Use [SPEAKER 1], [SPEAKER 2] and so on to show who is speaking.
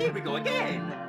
[SPEAKER 1] Here we go again.